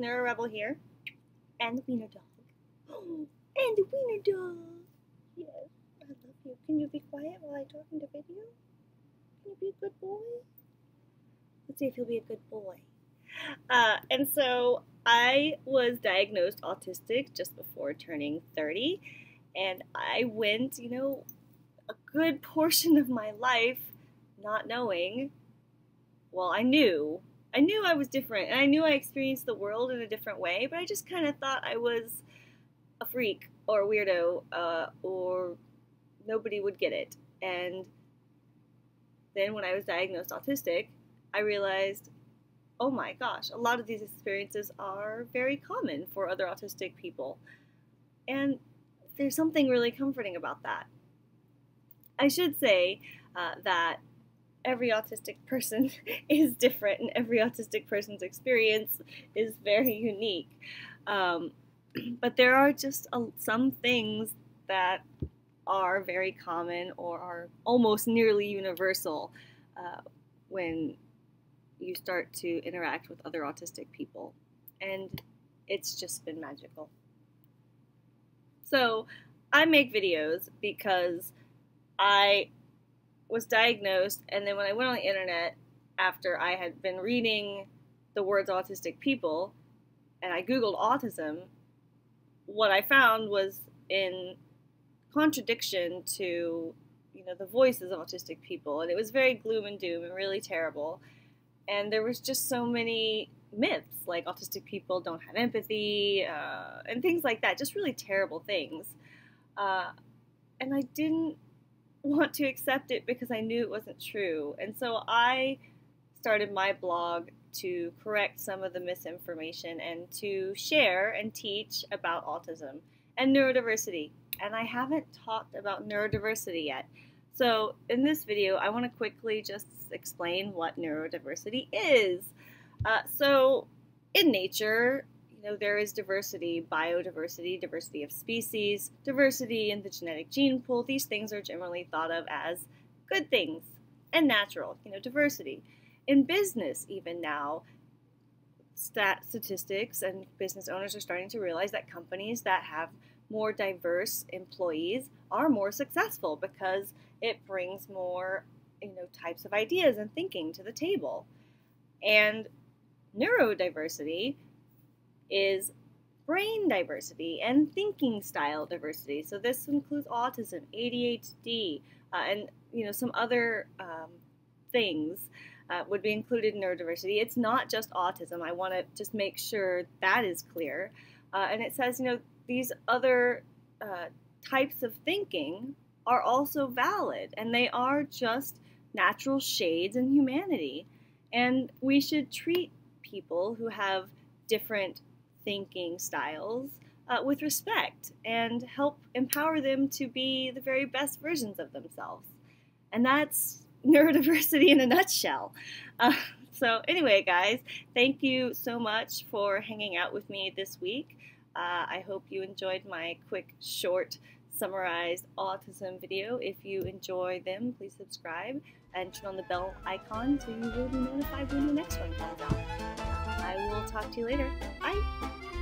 Neuro Rebel here. And the wiener dog. and the wiener dog. Yes, I love you. Can you be quiet while I talk in the video? Can you be a good boy? Let's see if you'll be a good boy. Uh, and so I was diagnosed autistic just before turning 30. And I went, you know, a good portion of my life not knowing. Well, I knew I knew I was different and I knew I experienced the world in a different way, but I just kind of thought I was a freak or a weirdo uh, or nobody would get it. And then when I was diagnosed autistic, I realized, oh my gosh, a lot of these experiences are very common for other autistic people. And there's something really comforting about that. I should say uh, that every autistic person is different and every autistic person's experience is very unique. Um, but there are just a, some things that are very common or are almost nearly universal uh, when you start to interact with other autistic people. And it's just been magical. So I make videos because I was diagnosed, and then when I went on the internet after I had been reading the words autistic people and I Googled autism, what I found was in contradiction to you know the voices of autistic people and it was very gloom and doom and really terrible. And there was just so many myths like autistic people don't have empathy uh, and things like that just really terrible things. Uh, and i didn't want to accept it because I knew it wasn't true. And so I started my blog to correct some of the misinformation and to share and teach about autism and neurodiversity. And I haven't talked about neurodiversity yet. So in this video, I want to quickly just explain what neurodiversity is. Uh, so in nature, you know, there is diversity, biodiversity, diversity of species, diversity in the genetic gene pool. These things are generally thought of as good things and natural, you know, diversity. In business, even now, stat statistics and business owners are starting to realize that companies that have more diverse employees are more successful because it brings more, you know, types of ideas and thinking to the table. And neurodiversity is brain diversity and thinking style diversity. So this includes autism, ADHD, uh, and you know some other um, things uh, would be included in neurodiversity. It's not just autism. I want to just make sure that is clear. Uh, and it says you know these other uh, types of thinking are also valid, and they are just natural shades in humanity. And we should treat people who have different thinking styles uh, with respect and help empower them to be the very best versions of themselves. And that's neurodiversity in a nutshell. Uh, so, anyway, guys, thank you so much for hanging out with me this week. Uh, I hope you enjoyed my quick, short, summarized autism video. If you enjoy them, please subscribe and turn on the bell icon so you will be notified when the next one comes out. I will talk to you later. Bye.